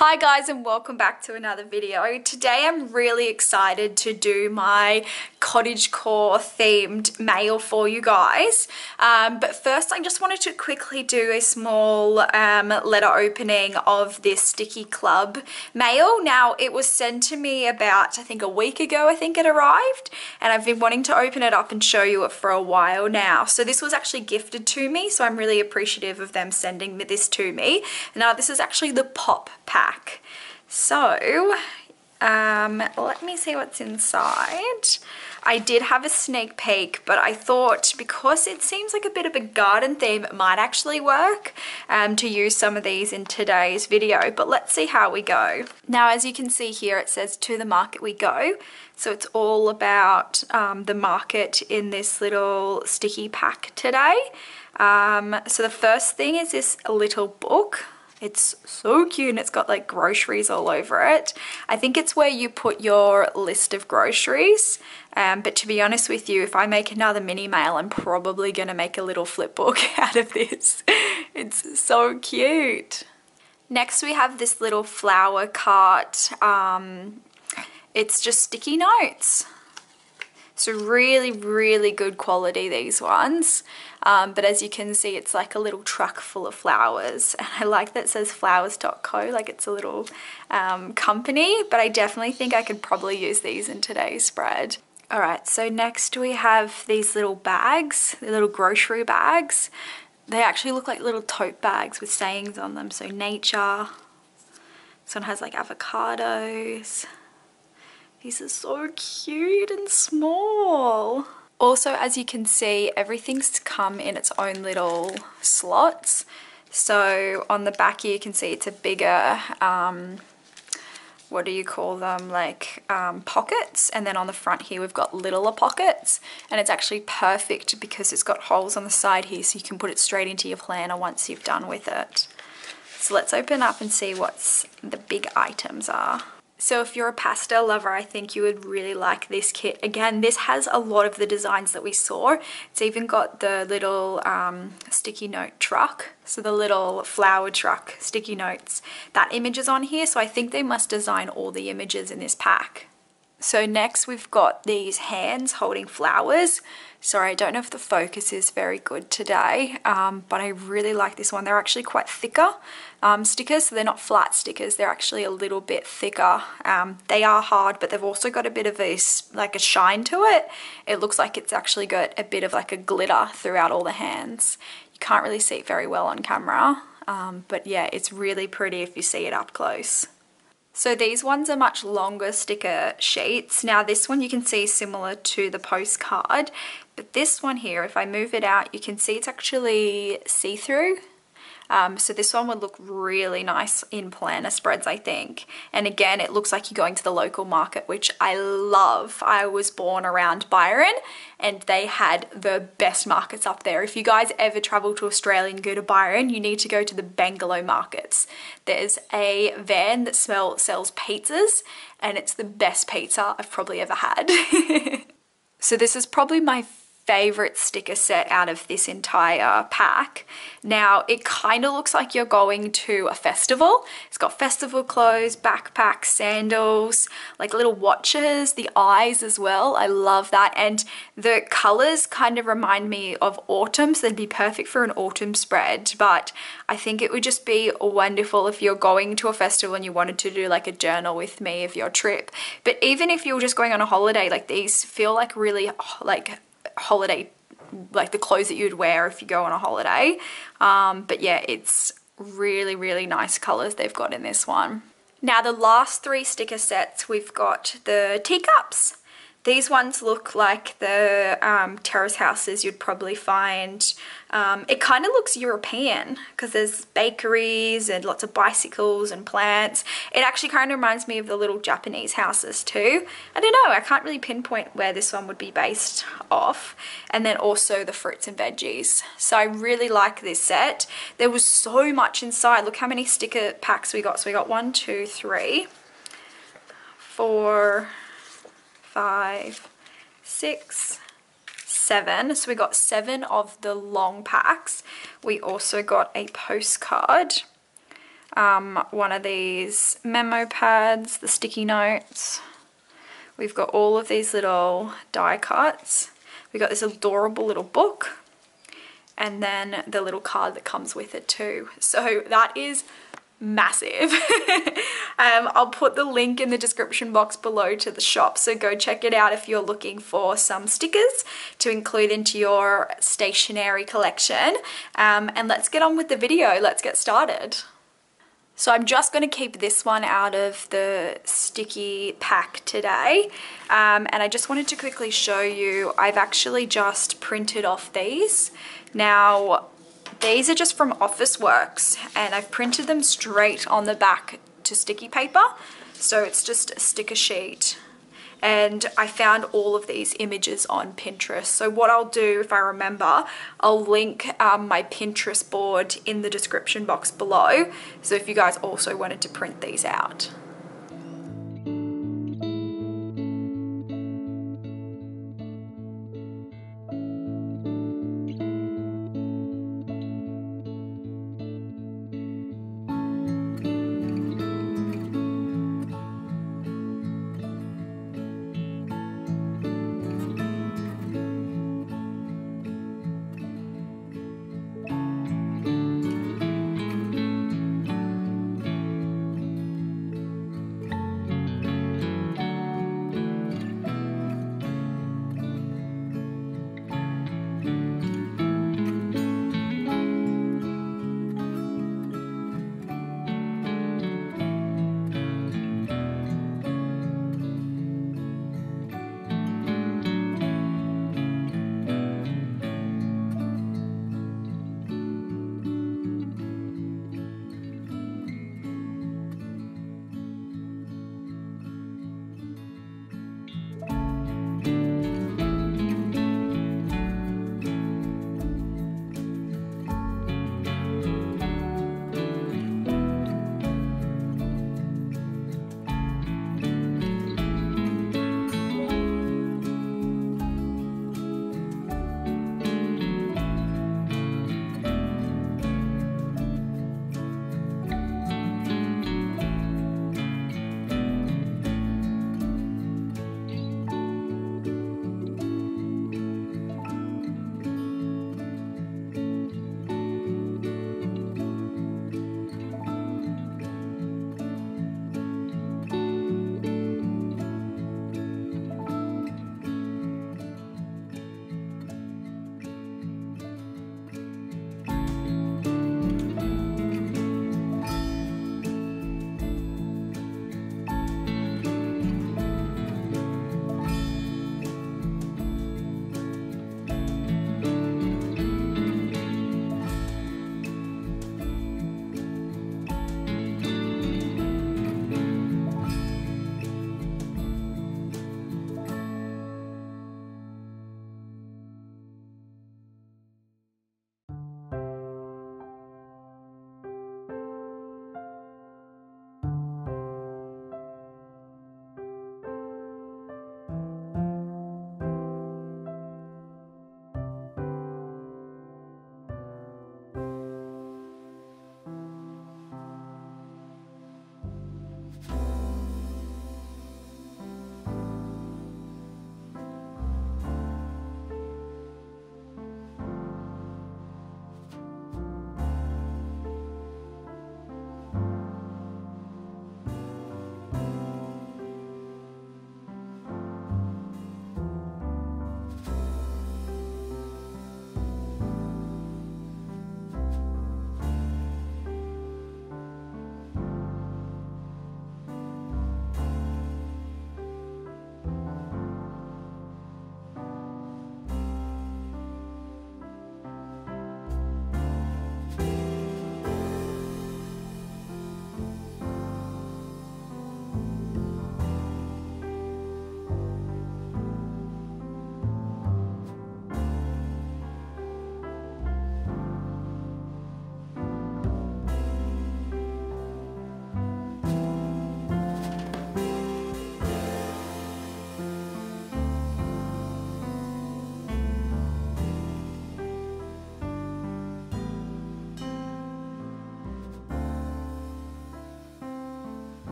Hi guys and welcome back to another video. Today I'm really excited to do my cottagecore themed mail for you guys. Um, but first I just wanted to quickly do a small um, letter opening of this Stickii Club mail. Now it was sent to me about I think a week ago I think it arrived and I've been wanting to open it up and show you it for a while now. So this was actually gifted to me so I'm really appreciative of them sending this to me. Now this is actually the pop pack back. So, um, let me see what's inside. I did have a sneak peek, but I thought because it seems like a bit of a garden theme, it might actually work um, to use some of these in today's video, but let's see how we go. Now, as you can see here, it says to the market we go. So it's all about um, the market in this little sticky pack today. Um, so the first thing is this little book. It's so cute and it's got like groceries all over it. I think it's where you put your list of groceries. Um, but to be honest with you, if I make another mini mail, I'm probably going to make a little flip book out of this. it's so cute. Next we have this little flower cart. Um, it's just sticky notes. So really, really good quality, these ones. Um, but as you can see, it's like a little truck full of flowers. And I like that it says flowers.co, like it's a little um, company. But I definitely think I could probably use these in today's spread. All right, so next we have these little bags, the little grocery bags. They actually look like little tote bags with sayings on them. So nature, this one has like avocados, these are so cute and small. Also, as you can see, everything's come in its own little slots. So on the back here, you can see it's a bigger, um, what do you call them, like um, pockets. And then on the front here, we've got littler pockets. And it's actually perfect because it's got holes on the side here so you can put it straight into your planner once you've done with it. So let's open up and see what's the big items are. So if you're a pastel lover, I think you would really like this kit. Again, this has a lot of the designs that we saw. It's even got the little um, sticky note truck. So the little flower truck sticky notes. That image is on here, so I think they must design all the images in this pack. So next we've got these hands holding flowers. Sorry, I don't know if the focus is very good today, um, but I really like this one. They're actually quite thicker um, stickers, so they're not flat stickers. They're actually a little bit thicker. Um, they are hard, but they've also got a bit of a, like a shine to it. It looks like it's actually got a bit of like a glitter throughout all the hands. You can't really see it very well on camera, um, but yeah, it's really pretty if you see it up close. So these ones are much longer sticker sheets. Now this one you can see similar to the postcard, but this one here, if I move it out, you can see it's actually see-through. Um, so this one would look really nice in planner spreads, I think. And again, it looks like you're going to the local market, which I love. I was born around Byron and they had the best markets up there. If you guys ever travel to Australia and go to Byron, you need to go to the Bangalow markets. There's a van that smell, sells pizzas and it's the best pizza I've probably ever had. so this is probably my favorite sticker set out of this entire pack. Now, it kind of looks like you're going to a festival. It's got festival clothes, backpacks, sandals, like little watches, the eyes as well. I love that. And the colors kind of remind me of autumn, so they'd be perfect for an autumn spread. But I think it would just be wonderful if you're going to a festival and you wanted to do like a journal with me of your trip. But even if you're just going on a holiday, like these feel like really like holiday like the clothes that you'd wear if you go on a holiday. Um, but yeah it's really really nice colors they've got in this one. Now the last three sticker sets we've got the teacups these ones look like the um, terrace houses you'd probably find. Um, it kind of looks European because there's bakeries and lots of bicycles and plants. It actually kind of reminds me of the little Japanese houses too. I don't know, I can't really pinpoint where this one would be based off. And then also the fruits and veggies. So I really like this set. There was so much inside. Look how many sticker packs we got. So we got one, two, three, four, five, six, seven. So we got seven of the long packs. We also got a postcard. um, one of these memo pads, the sticky notes. We've got all of these little die cuts. We've got this adorable little book and then the little card that comes with it too. So that is massive. um, I'll put the link in the description box below to the shop so go check it out if you're looking for some stickers to include into your stationery collection um, and let's get on with the video let's get started so I'm just going to keep this one out of the sticky pack today. Um, and I just wanted to quickly show you, I've actually just printed off these. Now, these are just from Officeworks and I've printed them straight on the back to sticky paper. So it's just a sticker sheet and I found all of these images on Pinterest. So what I'll do if I remember, I'll link um, my Pinterest board in the description box below. So if you guys also wanted to print these out.